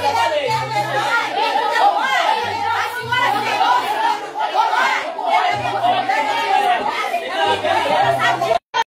Hallelujah.